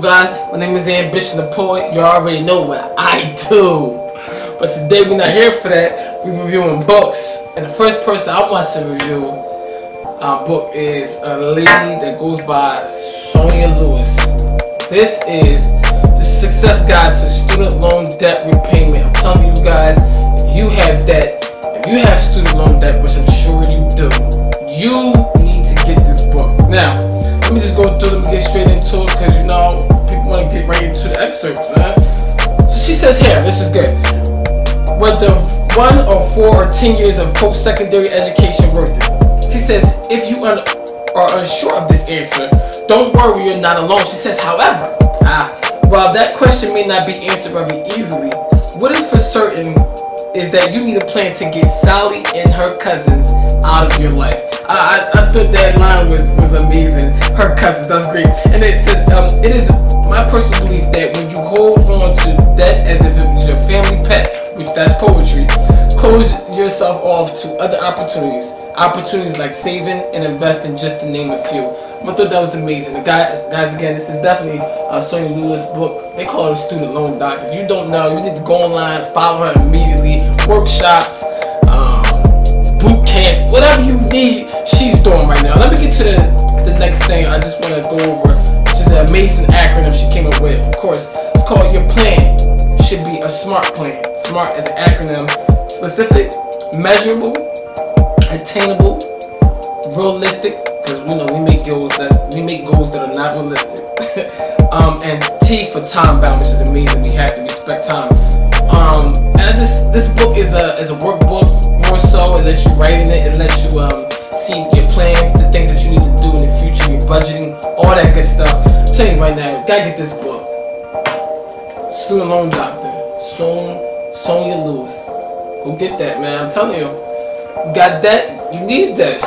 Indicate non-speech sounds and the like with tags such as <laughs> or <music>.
guys, my name is Ambition the Poet. You already know what I do. But today we're not here for that. We're reviewing books. And the first person I want to review um, book is a lady that goes by Sonia Lewis. This is the success guide to student loan debt repayment. I'm telling you guys, if you have debt, if you have student loan debt, which I'm sure you do, you need to get this book. Now, let me just go through and get straight into it because you know people want to get right into the excerpts, man. So she says here, this is good. Whether one or four or ten years of post-secondary education worth it. She says, if you un- are unsure of this answer, don't worry, you're not alone. She says, however, ah, while that question may not be answered very easily, what is for certain is that you need a plan to get Sally and her cousins out of your life. I, I, I thought that line was, was amazing. Her cousins, that's great. And it says, um, it is my personal belief that when you hold on to debt as if it was your family pet, which that's poetry, close yourself off to other opportunities. Opportunities like saving and investing, just to name a few. I thought that was amazing. The guy, guys, again, this is definitely uh, Sonia Lewis' book. They call it a student loan doctor. If you don't know, you need to go online, follow her immediately. Workshops, um, boot camps, whatever you need, she's doing right now. Let me get to the, the next thing I just want to go over, which is an amazing acronym she came up with. Of course, it's called Your Plan. Should be a SMART plan. SMART is an acronym specific, measurable, attainable, realistic, because we know we make goals that we make goals that are not realistic. <laughs> um, and T for time bound, which is amazing. We have to respect time. Um, and I just this book is a is a workbook more so. It lets you write in it. It lets you um see your plans, the things that you need to do in the future, your budgeting, all that good stuff. I'm telling you right now, you gotta get this book. Student loan doctor, Son Sonia Lewis. Go get that, man. I'm telling you, you got that. You need this.